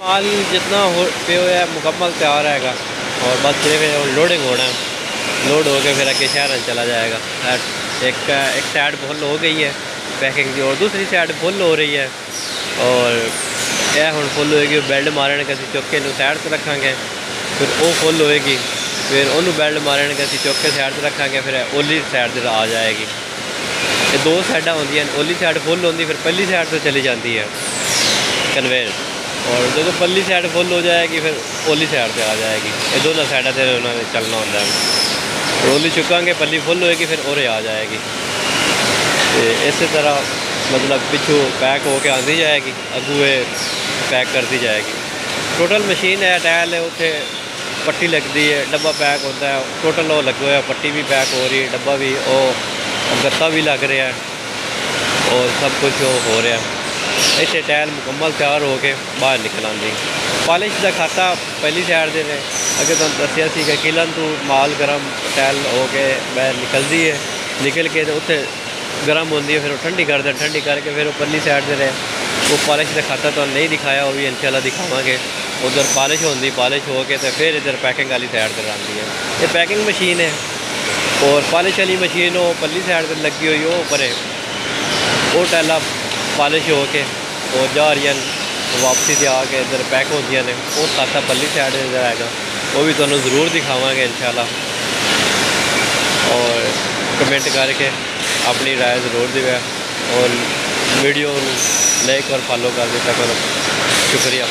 माल जितना हो, पे हुआ मुकम्मल तैयार रहेगा। और बस सिर्फ़ लोडिंग होना है लोड हो। के फिर आगे शहर चला जाएगा। एक एक साइड फुल हो गई है। पैकिंग की और दूसरी साइड फुल हो रही है। और यह हम फुल होएगी बेल्ट मारने के चुक के साइड से रखा फिर वो फुल होएगी। फिर उन्होंने बेल्ट मारने के चुक के साइड से रखा फिर ओली साइड आ जाएगी। ये दो होंगे ओली साइड फुल होती फिर पहली साइड से चली जाती है। कन्वेयर और जो पल्ली साइड फुल हो जाएगी, फिर ओली साइड से आ जाएगी। ये दोनों साइडा से उन्होंने चलना होता है। ओली चुका पल्ली फुल होएगी, फिर और आ जाएगी। तो इस तरह मतलब पिछू पैक होके आती जाएगी अगूए पैक करती जाएगी। टोटल मशीन है टायल है उत्थे पट्टी लगती है, डब्बा पैक होता है। टोटल वो लगे हुआ पट्टी भी पैक हो रही है डब्बा भी और गत्ता भी लग रहा है। और सब कुछ हो रहा है। इतने टायल मुकम्मल तैयार हो के बाहर निकल आती पॉलिश का खाता पहली साइड से अगर तुम दसिया कि किलन तू माल गर्म टायल हो के बाहर निकलती है निकल के तो उत्थे गर्म होती है फिर ठंडी कर दे ठंडी करके फिर पल्ली साइड रहे वो पॉलिश का खाता तो नहीं दिखाया वो भी इंशाल्लाह दिखावे उधर पॉलिश होती पॉलिश हो के तो फिर इधर पैकिंग वाली साइड पर आती है ये पैकिंग मशीन है और पॉलिश वाली मशीन हो पल्ली साइड पर लगी हुई हो पर वो टैला पॉलिश हो के और जा रही वापसी से आके इधर पैक हो होती ने। वो साथा पल्ली साइड इधर आएगा। वो भी तुम्हें ज़रूर दिखावे इन और कमेंट करके अपनी राय ज़रूर दिवे। और वीडियो लाइक और फॉलो कर देता करो। शुक्रिया।